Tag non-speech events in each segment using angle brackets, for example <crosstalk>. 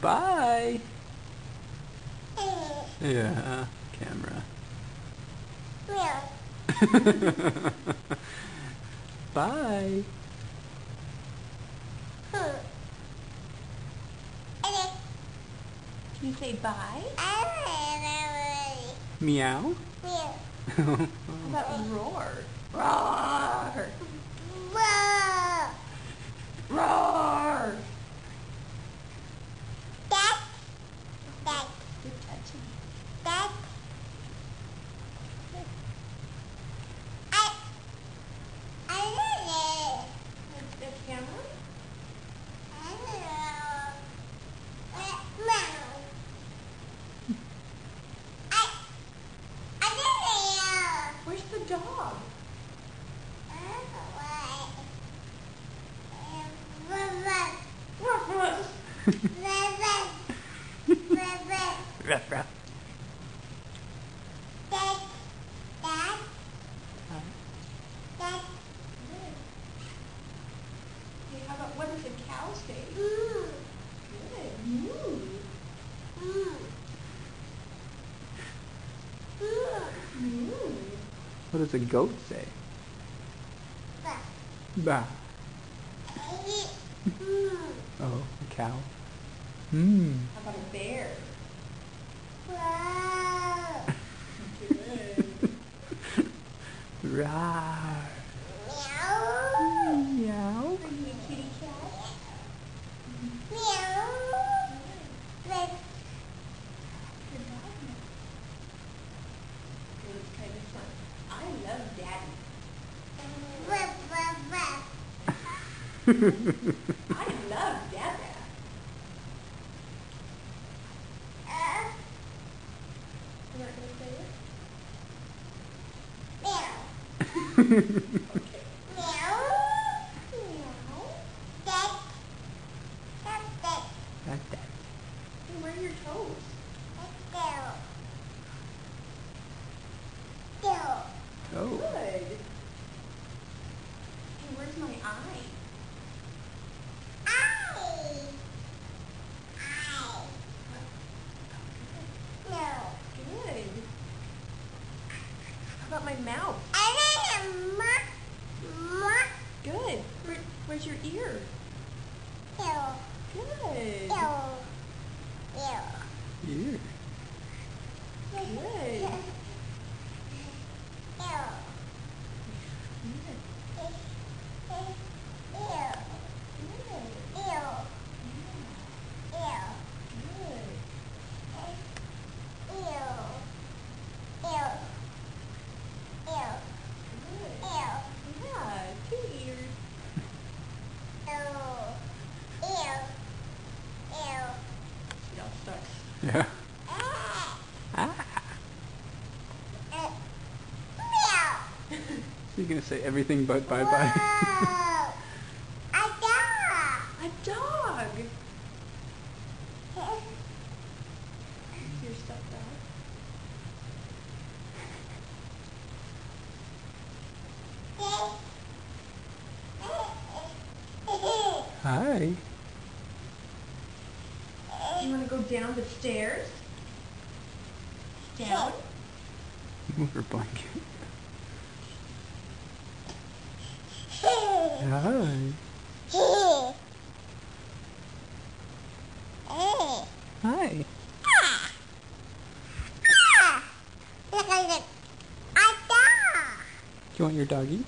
Bye. Yeah, camera. <laughs> Bye. Can you say bye? Meow. How about <laughs> roar? Roar! <laughs> Roar! Good touching. The camera? I did it. Where's the dog? Ruff, ruff. Ruff, ruff. Okay, how about what does a cow say? Good. Moo. Moo. What does a goat say? Bah. Oh, a cow. Hmm. How about a bear? Rawr. Meow. Are you a kitty cat? Good dog. Good, it's kind of fun. I love daddy. <laughs> I love dada. You're not gonna say it? Okay. That's that. Hey, where are your toes? Oh. Good. Hey, where's my eye? Good. How about my mouth? Good. Where, where's your ear? Good. Here. Good. Yeah, two ears. She all sucks. Yeah. Ah. You're gonna say everything but bye bye. A dog. Is your stuffed dog? Hi. You want to go down the stairs? Down? Move her blanket. <laughs> Hi. Hi. <laughs> Do you want your doggy?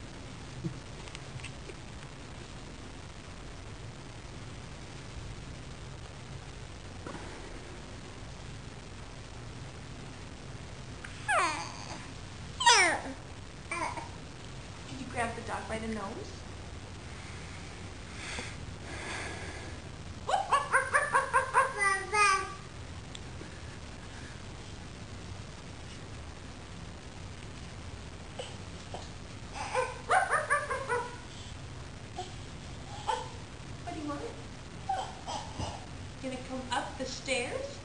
Did you grab the dog by the nose? Gonna come up the stairs?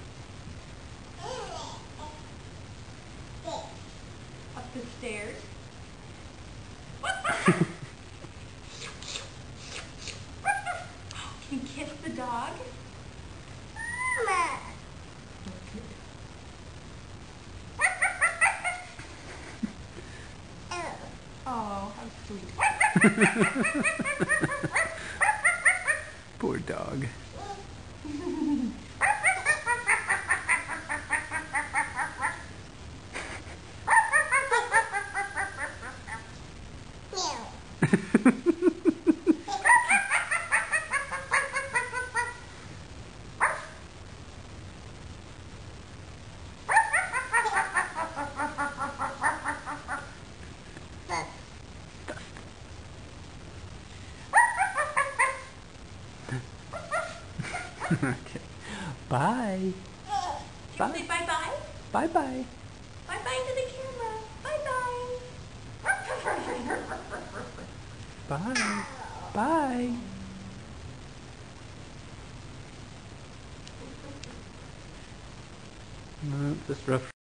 Up the stairs? Can you kiss the? Okay. Oh, how sweet. <laughs> Poor dog. Okay. <laughs> Bye. Uh, can you say bye-bye? Bye bye. Bye-bye to the camera. Bye-bye. Bye. Bye. No, just rough.